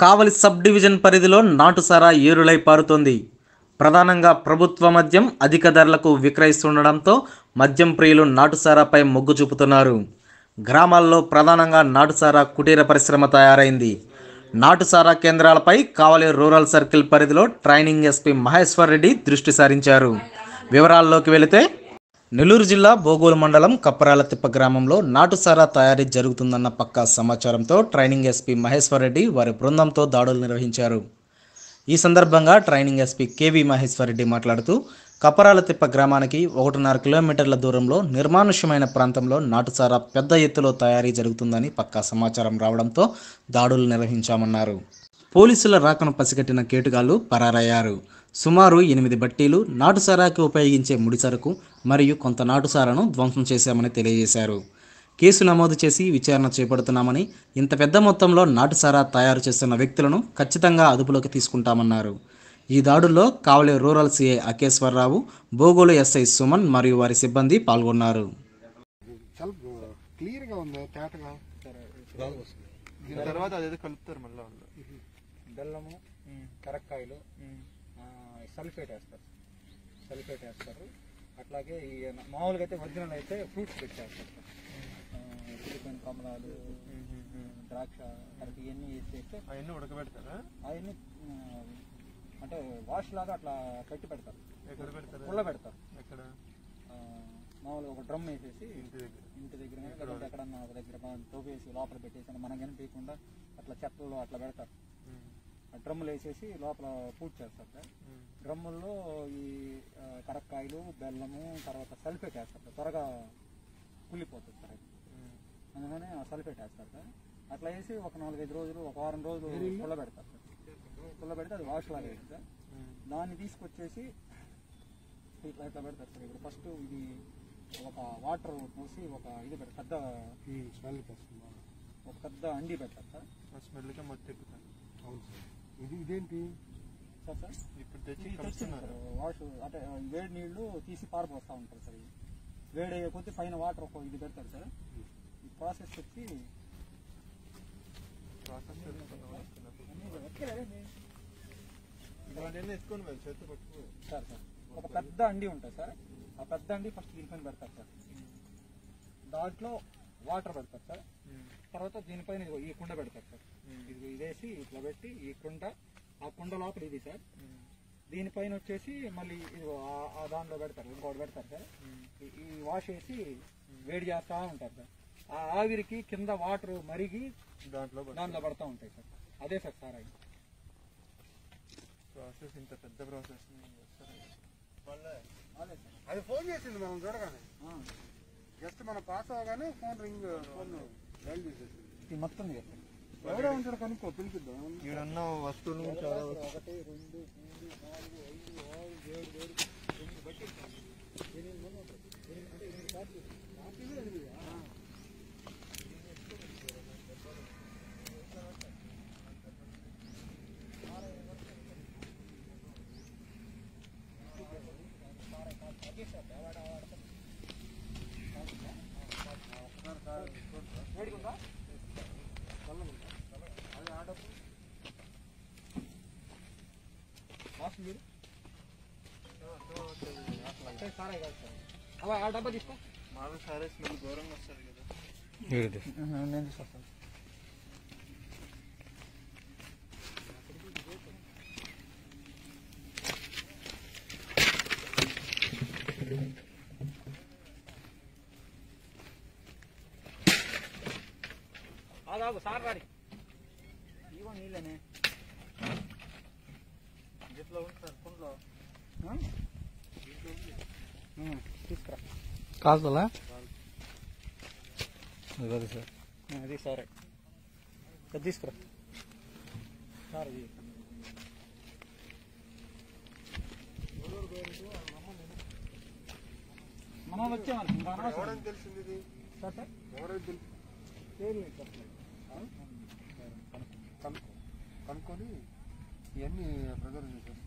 కావలి sub division పరిధిలో నాటుసారా ఏరులై పారుతోంది. ప్రధానంగా ప్రభుత్వ మద్యం అధిక ధరలకు విక్రయిస్తుండడంతో మద్యం ప్రియులు నాటుసారాపై మొగ్గు చూపుతున్నారు. గ్రామాల్లో ప్రధానంగా నాటుసారా కుటీర పరిశ్రమ తయారైంది. నాటుసారా కేంద్రాలపై కావలి రూరల్ సర్కిల్ పరిధిలో ట్రైనింగ్ ఎస్పీ మహేశ్వర్ రెడ్డి దృష్టి సారించారు. వివరాల్లోకి వెళితే నెల్లూరు జిల్లా బోగోలు మండలం కప్పరాలతిప్ప గ్రామంలో నాటుసారా తయారీ జరుగుతుందన్న పక్కా సమాచారంతో ట్రైనింగ్ ఎస్పీ మహేశ్వర్ రెడ్డి వారి బృందంతో దాడులు నిర్వహించారు. ఈ సందర్భంగా training SP KV Maheshwar Reddy మాట్లాడుతూ కప్పరాలతిప్ప గ్రామానికి ఒకటిన్నర కిలోమీటర్ల దూరంలో నిర్మానుష్యమైన ప్రాంతంలో నాటుసారా పెద్ద ఎత్తులో తయారీ జరుగుతుందని పక్కా సమాచారం రావడంతో దాడులు నిర్వహించామన్నారు. పోలీసుల రాకను పసిగట్టిన కేటుగాళ్ళు పరారయ్యారు. సుమారు ఎనిమిది బట్టీలు నాటుసారాకి ఉపయోగించే ముడిసరకు మరియు కొంత నాటుసారాను ధ్వంసం చేశామని తెలియజేశారు. కేసు నమోదు చేసి విచారణ చేపడుతున్నామని ఇంత పెద్ద మొత్తంలో నాటుసారా తయారు చేస్తున్న వ్యక్తులను ఖచ్చితంగా అదుపులోకి తీసుకుంటామన్నారు. ఈ దాడుల్లో Kavali rural CI Akeshwararao Bogolu SI Suman మరియు వారి సిబ్బంది పాల్గొన్నారు. ఉంది? తేటగా? తర్వాత అదేదో కలుపుతారు మళ్ళీ బెల్లము కరక్కాయలు. సల్ఫేట్ వేస్తారు సల్ఫేట్ వేస్తారు అట్లాగే ఈ మామూలుగా అయితే ఒరిజినల్ అయితే ఫ్రూట్స్ పెట్టేస్తారు కమలాలు ద్రాక్ష అరటి ఇవన్నీ వేసేస్తే అవన్నీ ఉడకబెడతారా అవన్నీ అంటే వాష్ లాగా అట్లా కట్టి పెడతారు ఎక్కడ పెడతారా పుల్ల పెడతారు ఎక్కడ మామూలుగా ఒక డ్రమ్ వేసేసి ఇంటి దగ్గర ఇంటి దగ్గర ఎక్కడన్నా ఒక దగ్గర తోపేసి లోపల పెట్టేసి మనం తీయకుండా అట్లా చెత్తల్లో అట్లా పెడతారు డ్రమ్ములు వేసేసి లోపల పూర్తి చేస్తారు సార్. డ్రమ్ముల్లో ఈ కరక్కాయలు బెల్లము తర్వాత సల్ఫేట్ వేస్తారు సార్. త్వరగా కుళ్ళిపోతుంది సార్. అందుకని ఆ సల్ఫేట్ వేస్తారు సార్. అట్లా వేసి ఒక నాలుగైదు రోజులు ఒక వారం రోజులు పుల్ల పెడతారు సార్. పుల్ల పెడితే అది వాష్ లాగా సార్. దాన్ని తీసుకొచ్చేసి ఇట్లా ఇట్లా పెడతారు సార్. ఇప్పుడు ఫస్ట్ ఇది ఒక వాటర్ పోసి ఒక ఇది పెడతారు పెద్ద స్మెల్ ఒక పెద్ద అండి పెడతారు సార్. స్మెల్కే మొత్తం ఎక్కుతాను అవును సార్. ఇది ఇదేంటి? సార్ సార్ ఇప్పుడు తెచ్చి వాష్ అంటే వేడి నీళ్ళు తీసి పారిపోస్తూ ఉంటారు సార్ వేడి అయ్యే కొద్ది పైన వాటర్ ఒక ఇది పెడతారు సార్. ఈ ప్రాసెస్ వచ్చి ప్రాసెస్ తెలుసుకున్నాం అన్నీ ఇలాంటివన్నీ ఎత్తుకొని వెళ్ళి చేతి పట్టుకో సార్ సార్. ఒక పెద్ద అండి ఉంటుంది సార్. ఆ పెద్ద అండి ఫస్ట్ దీనిపైన పెడతారు సార్. దాంట్లో వాటర్ పెడతారు సార్. తర్వాత దీనిపైన ఇదిగో ఈ కుండ పెడతారు సార్. ఇది ఇదేసి ఇట్లా పెట్టి ఈ కుండ ఆ కుండ లోపల ఇది సార్. దీనిపైన వచ్చేసి మళ్ళీ ఇదిగో ఆ- ఆ దాంట్లో పెడతారు ఇంకోటి పెడతారు సార్. ఈ- వాష్ వేసి వేడి చేస్తా ఉంటారు సార్. ఆ ఆవిరికి కింద వాటర్ మరిగి దాంట్లో దాంట్లో పడతా ఉంటాయి సార్. అదే సార్ సార్ అవి ప్రాసెస్ ఇంత పెద్ద ప్రాసెస్ అదే సార్. అది ఫోన్ చేసింది మనం చూడగానే. ఆ, జస్ట్ మన పాస్ అవగానే ఫోన్ రింగ్ ఫోన్ డైల్ చేసేసింది ఇది మొత్తం సార్ ఎవరో ఉంటాడు కనుక్కో పిలిపిద్దాం ఈడున్న వస్తువులు ఒకటి రెండు మూడు నాలుగు ఐదు ఆరు ఏడు ఏడు ఎనిమిది బట్టి ఎనిమిది మంది ఉంటారు. ఎనిమిది అంటే ఎనిమిది పార్టీలు పార్టీలు ఎనిమిది వాసన చూడు అంటే సారే కాదు సార్ అలా ఆ డబ్బా తీసుకో మామూలు సారే స్మెల్ ఘోరంగా వస్తుంది కదా నేను తీసుకొస్తాను ఆగు సార్ రాడి ఇవో నీళ్ళనే ఇట్లా ఉంది సార్ కుండలో తీసుకురా కాదులా అదే సార్ అది సరే అది తీసుకురా సార్ ఇది మనం వచ్చామని ఇంకా అనవసరం. ఎవరని తెలిసింది ఇది సార్ సార్ ఎవరైతే తెలిసి తెలియదు సార్ కనుక్కో కనుక్కొని ఇవన్నీ ప్రిజర్వ్ చేసేసి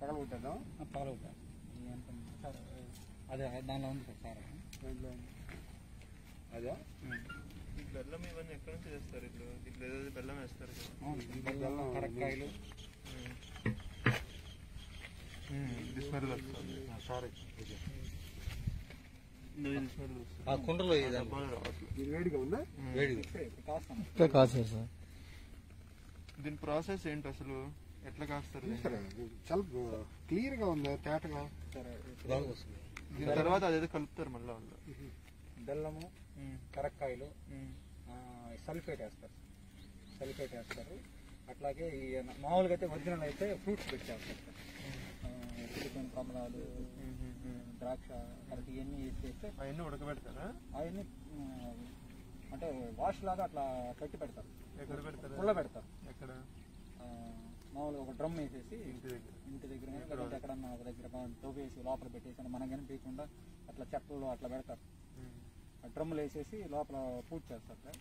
పగలగొట్టేద్దాం పగలవుతా సార్ అదే దానిలో ఉంది సార్ సార్. దీంట్లో అదే? ఈ బెల్లం ఇవన్నీ ఎక్కడి నుంచి తెస్తారు ఇట్లు ఇట్లా ఏదో బెల్లం వేస్తారు బెల్లం స్మెల్ వస్తుంది. సారీ. ఆ కుండలో వేడిగా ఉందా? సార్. దీని ప్రాసెస్ ఏంటి అసలు? ఎట్లా కాస్తారు చాలా క్లియర్గా ఉంది తేటగా. దీని తర్వాత అదేదో కలుపుతారు మళ్ళీ వాళ్ళు. బెల్లము కరక్కాయలు సల్ఫేట్ వేస్తారు. సల్ఫేట్ వేస్తారు. అట్లాగే ఈ మామూలుగా అయితే ఒరిజినల్ అయితే ఫ్రూట్స్ పెట్టేస్తారు. చికెన్ కమలాలు ద్రాక్ష కరెక్ట్ ఇవన్నీ వేసి చేస్తే అవన్నీ ఉడకబెడతారా? అవన్నీ అంటే వాష్ లాగా అట్లా కట్టి పెడతారు. ఎక్కడ పెడతారు? పుల్ల పెడతారు ఎక్కడ? మామూలుగా ఒక డ్రమ్ వేసేసి ఇంటి దగ్గర. ఇంటి దగ్గర లేకపోతే ఎక్కడన్నా ఒక దగ్గర తోపేసి లోపల పెట్టేసి మనం కానీ పీయకుండా అట్లా చెట్లలో అట్లా పెడతారు. ఆ డ్రమ్ములు వేసేసి లోపల పూజ చేస్తారు. సార్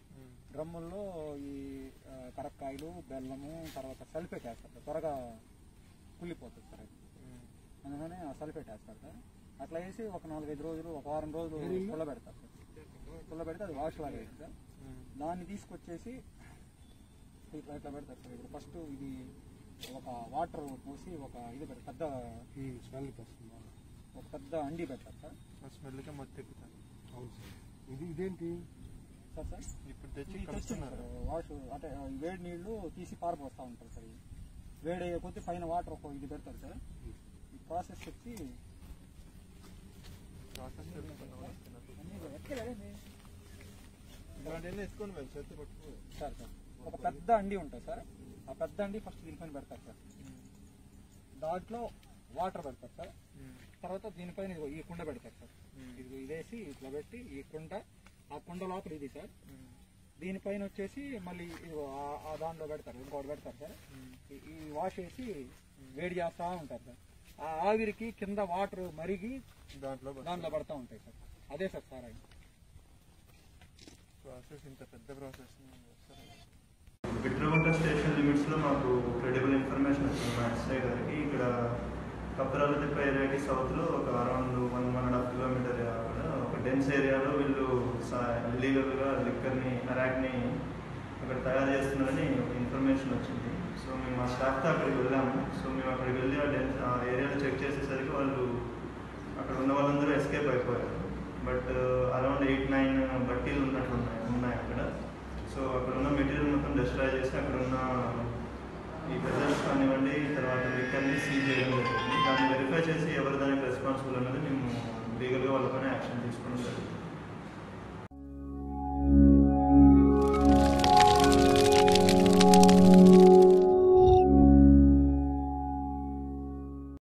డ్రమ్ముల్లో ఈ కరక్కాయలు బెల్లము తర్వాత సల్ఫేట్ వేస్తారు. త్వరగా కుళ్ళిపోతుంది సార్ అది. అందుకని ఆ సల్ఫేట్ వేస్తారు సార్. అట్లా వేసి ఒక నాలుగైదు రోజులు ఒక వారం రోజులు పుల్ల పెడతారు సార్. పుల్ల పెడితే అది వాష్ లాగా వేసి సార్. దాన్ని తీసుకొచ్చేసి ఇట్లా ఇట్లా పెడతారు సార్. ఇప్పుడు ఫస్ట్ ఇది ఒక వాటర్ పోసి ఒక ఇది పెడతారు పెద్ద స్మెల్ వస్తుంది. బాగా. ఒక పెద్ద అండి పెడతారు సార్. ఆ స్మెల్కే ఎక్కుతాను అవును సార్. ఇది ఇదేంటి? Sir sir? ఇప్పుడు తెచ్చి ఇది తెచ్చింది కలుపుతున్నారు. సార్ వాష్ అంటే వేడి నీళ్ళు తీసి పారిపోస్తూ ఉంటారు సార్. ఇవి. వేడి అయ్యకపోతే పైన వాటర్ ఒక ఇది పెడతారు సార్. ఈ ప్రాసెస్ వచ్చి ప్రాసెస్ అన్నీ ఎక్కలేదండి. ఇలాంటివన్నీ వేసుకొని వెళ్ళి చేతి పట్టుకో సార్ సార్. ఒక పెద్ద అండి ఉంటుంది సార్. ఆ పెద్ద అండి ఫస్ట్ దీనిపైన పెడతారు సార్. దాంట్లో వాటర్ పెడతారు సార్. తర్వాత దీనిపైన ఈ కుండ పెడతారు సార్. ఇది ఇదేసి ఇట్లా పెట్టి ఈ కుండ ఆ కుండ లోపల ఇది సార్. దీనిపైన వచ్చేసి మళ్ళీ ఆ- దాంట్లో పెడతారు ఇంకోటి పెడతారు సార్. ఈ- వాష్ వేసి వేడి చేస్తా ఉంటారు సార్. ఆ ఆవిరికి కింద వాటర్ మరిగి దాంట్లో దాంట్లో పడతా ఉంటాయి సార్. అదే సార్ సార్ ప్రాసెస్ ఇంత పెద్ద ప్రాసెస్ బిట్రగుంట స్టేషన్ లిమిట్స్లో మాకు క్రెడిబుల్ ఇన్ఫర్మేషన్ వచ్చింది. మా ఎస్ఐ గారికి. ఇక్కడ కప్పరాల తిప్ప ఏరియాకి సౌత్లో ఒక around one one and half kilometre ఒక డెన్స్ ఏరియాలో వీళ్ళు ఇల్లీగల్గా లిక్కర్ని అరాక్ని అక్కడ తయారు చేస్తున్నారని ఒక ఇన్ఫర్మేషన్ వచ్చింది. సో మేము మా స్టాఫ్తో అక్కడికి వెళ్ళాము. సో మేము అక్కడికి వెళ్ళి ఆ డెన్స్ ఆ ఏరియాలో చెక్ చేసేసరికి వాళ్ళు అక్కడ ఉన్న వాళ్ళందరూ ఎస్కేప్ అయిపోయారు. But uh, around eight nine బట్టీలు ఉన్నట్లు ఉన్నాయి ఉన్నాయి అక్కడ. సో అక్కడ ఉన్న డిస్ట్రాయ్ చేసి అక్కడ ఉన్న ఈ పెద్దల్స్ కానివ్వండి తర్వాత లిక్కర్ని సీజ్ చేయడం జరిగింది దాన్ని వెరిఫై చేసి ఎవరు దానికి రెస్పాన్సిబుల్ అన్నది మేము లీగల్గా వాళ్ళపైన యాక్షన్ తీసుకోవడం జరిగింది